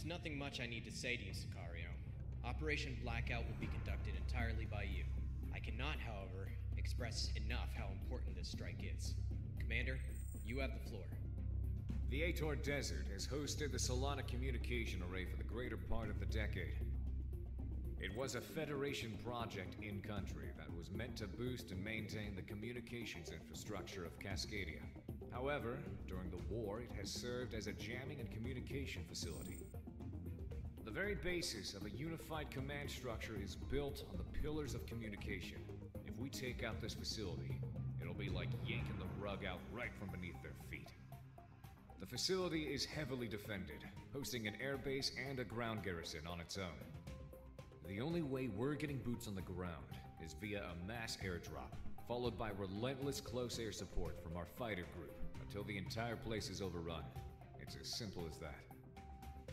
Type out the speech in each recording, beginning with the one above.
There's nothing much I need to say to you, Sicario. Operation Blackout will be conducted entirely by you. I cannot, however, express enough how important this strike is. Commander, you have the floor. The Ator Desert has hosted the Solana communication array for the greater part of the decade. It was a Federation project in country that was meant to boost and maintain the communications infrastructure of Cascadia. However, during the war, it has served as a jamming and communication facility. The very basis of a unified command structure is built on the pillars of communication. If we take out this facility, it'll be like yanking the rug out right from beneath their feet. The facility is heavily defended, hosting an airbase and a ground garrison on its own. The only way we're getting boots on the ground is via a mass airdrop, followed by relentless close air support from our fighter group until the entire place is overrun. It's as simple as that.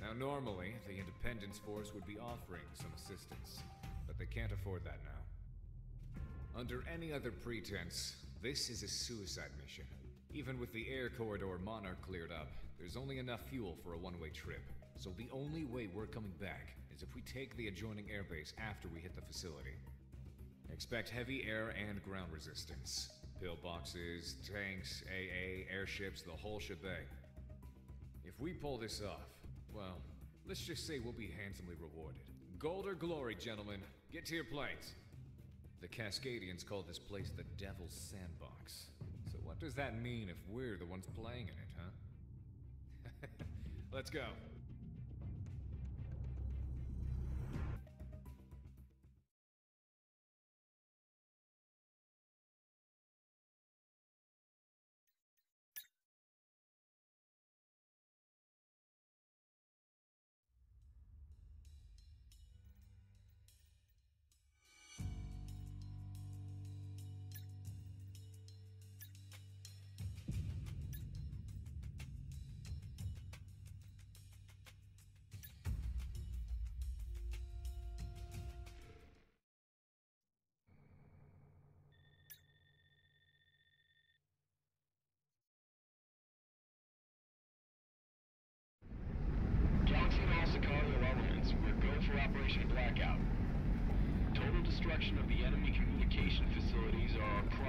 Now, normally, the Independence Force would be offering some assistance, but they can't afford that now. Under any other pretense, this is a suicide mission. Even with the air corridor Monarch cleared up, there's only enough fuel for a one way trip. So the only way we're coming back is if we take the adjoining airbase after we hit the facility. Expect heavy air and ground resistance. Pillboxes, tanks, AA, airships, the whole shebang. If we pull this off, well, let's just say we'll be handsomely rewarded. Gold or glory, gentlemen. Get to your planes. The Cascadians call this place the Devil's Sandbox. So what does that mean if we're the ones playing in it, huh? Let's go.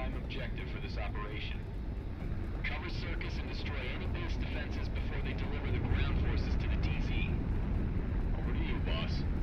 Prime objective for this operation. Cover Circus and destroy any base defenses before they deliver the ground forces to the DZ. Over to you, boss.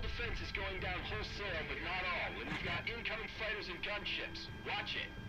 defense is going down wholesale, but not all, and we've got incoming fighters and gunships. Watch it.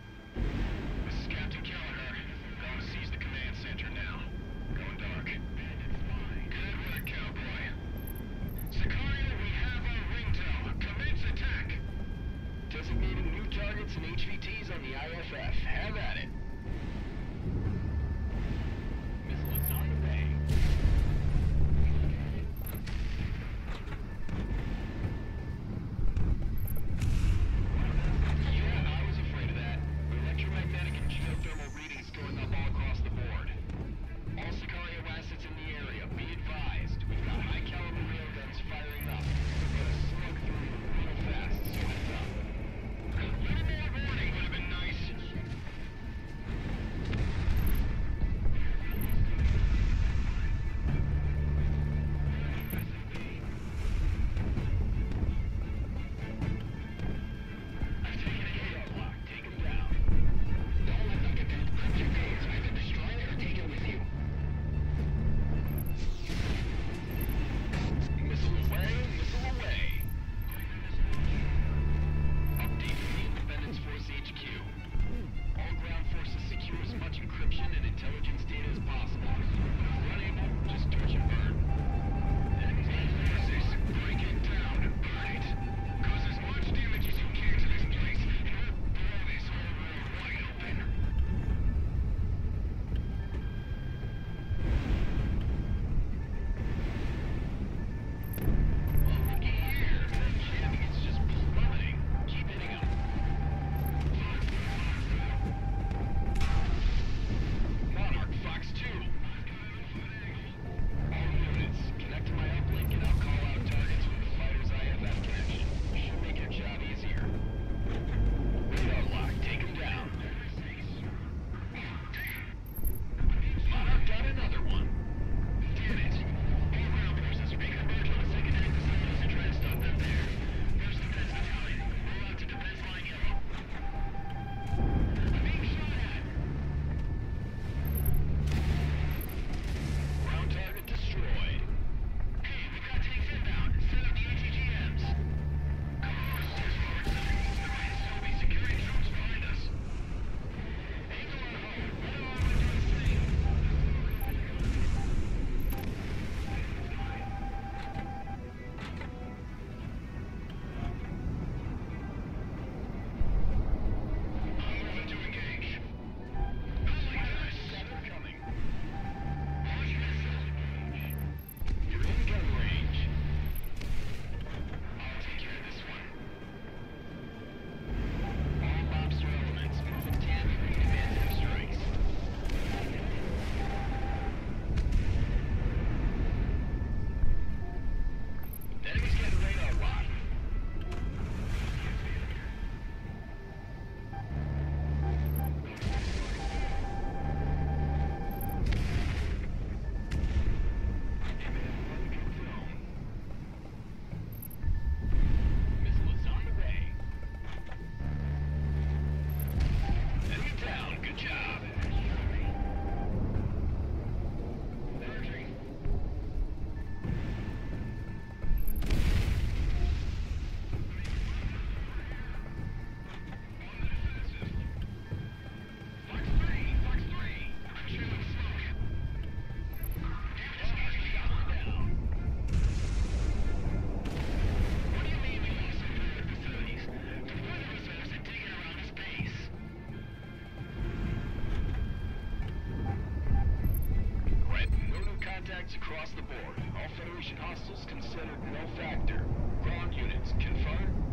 across the board. All Federation hostiles considered no factor. Ground units, confirmed.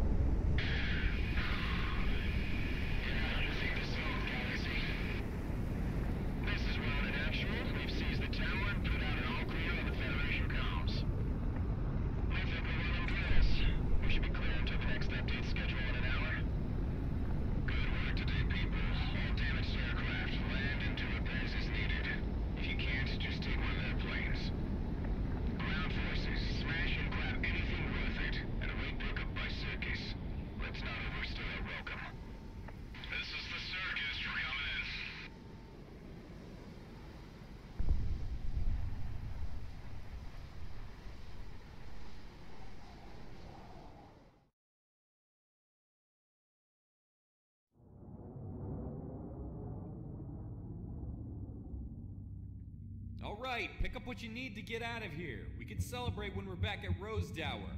right, pick up what you need to get out of here. We can celebrate when we're back at Rosedower.